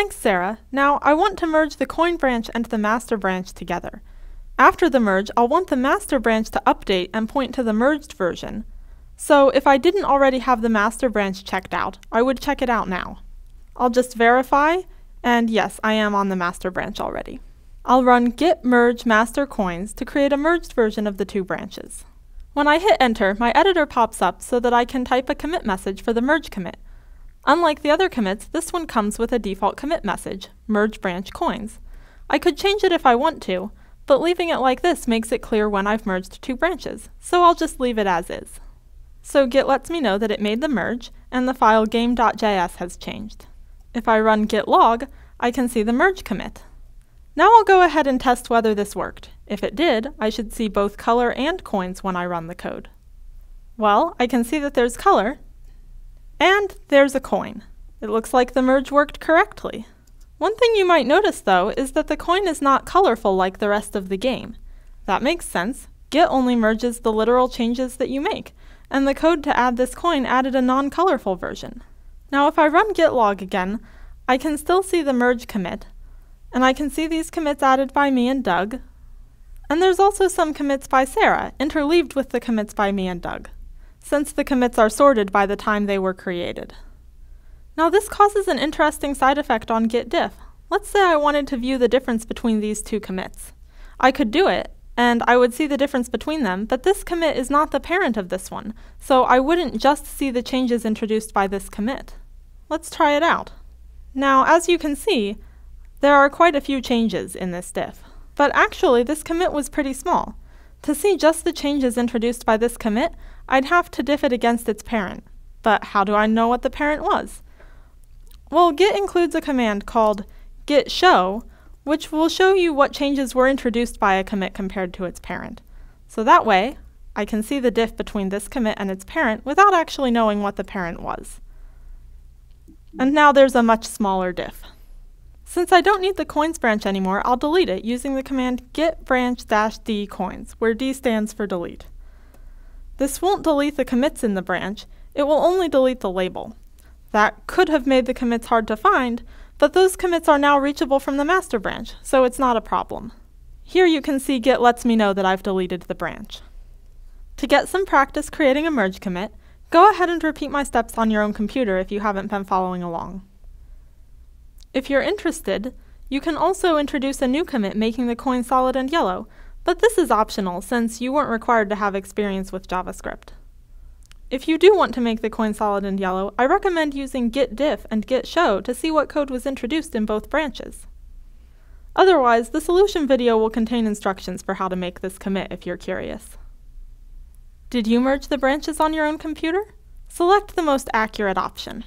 Thanks, Sarah. Now, I want to merge the coin branch and the master branch together. After the merge, I'll want the master branch to update and point to the merged version. So if I didn't already have the master branch checked out, I would check it out now. I'll just verify, and yes, I am on the master branch already. I'll run git merge master coins to create a merged version of the two branches. When I hit enter, my editor pops up so that I can type a commit message for the merge commit. Unlike the other commits, this one comes with a default commit message, merge branch coins. I could change it if I want to, but leaving it like this makes it clear when I've merged two branches, so I'll just leave it as is. So Git lets me know that it made the merge, and the file game.js has changed. If I run git log, I can see the merge commit. Now I'll go ahead and test whether this worked. If it did, I should see both color and coins when I run the code. Well, I can see that there's color, and there's a coin. It looks like the merge worked correctly. One thing you might notice though is that the coin is not colorful like the rest of the game. That makes sense. Git only merges the literal changes that you make, and the code to add this coin added a non-colorful version. Now if I run git log again, I can still see the merge commit, and I can see these commits added by me and Doug, and there's also some commits by Sarah, interleaved with the commits by me and Doug, since the commits are sorted by the time they were created. Now this causes an interesting side effect on git diff. Let's say I wanted to view the difference between these two commits. I could do it, and I would see the difference between them, but this commit is not the parent of this one, so I wouldn't just see the changes introduced by this commit. Let's try it out. Now, as you can see, there are quite a few changes in this diff. But actually, this commit was pretty small. To see just the changes introduced by this commit, I'd have to diff it against its parent. But how do I know what the parent was? Well, Git includes a command called git show, which will show you what changes were introduced by a commit compared to its parent. So that way, I can see the diff between this commit and its parent without actually knowing what the parent was. And now there's a much smaller diff. Since I don't need the coins branch anymore, I'll delete it using the command git branch-d coins, where d stands for delete. This won't delete the commits in the branch, it will only delete the label. That could have made the commits hard to find, but those commits are now reachable from the master branch, so it's not a problem. Here you can see Git lets me know that I've deleted the branch. To get some practice creating a merge commit, go ahead and repeat my steps on your own computer if you haven't been following along. If you're interested, you can also introduce a new commit making the coin solid and yellow, but this is optional since you weren't required to have experience with JavaScript. If you do want to make the coin solid and yellow, I recommend using git diff and git show to see what code was introduced in both branches. Otherwise, the solution video will contain instructions for how to make this commit if you're curious. Did you merge the branches on your own computer? Select the most accurate option.